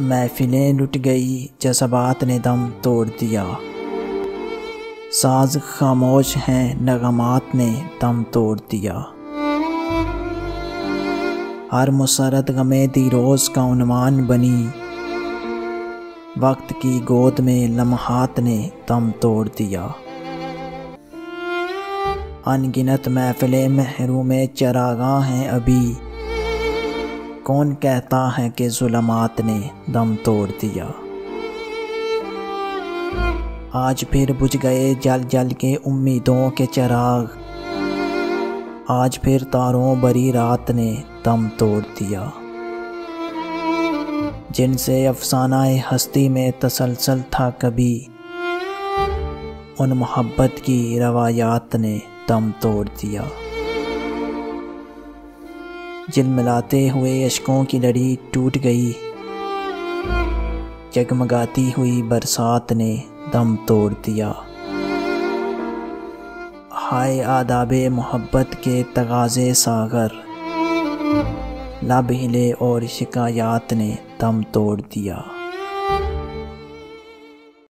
महफिलें लुट गई, जज्बात ने दम तोड़ दिया। साज खामोश हैं, नगमात ने दम तोड़ दिया। हर मुसरत गमे दी रोज़ का उनवान बनी। वक्त की गोद में लम्हात ने दम तोड़ दिया। अनगिनत महफिलें, महरूम चरागा हैं अभी। कौन कहता है कि जुलमात ने दम तोड़ दिया? आज फिर बुझ गए जल जल के उम्मीदों के चराग। आज फिर तारों बरी रात ने दम तोड़ दिया। जिनसे अफसाना हस्ती में तसलसल था कभी, उन मोहब्बत की रवायात ने दम तोड़ दिया। मिलाते हुए अशकों की लड़ी टूट गई। जगमगाती हुई बरसात ने दम तोड़ दिया। हाय आदाब मोहब्बत के तगाज़े सागर लब हिले और शिकायात ने दम तोड़ दिया।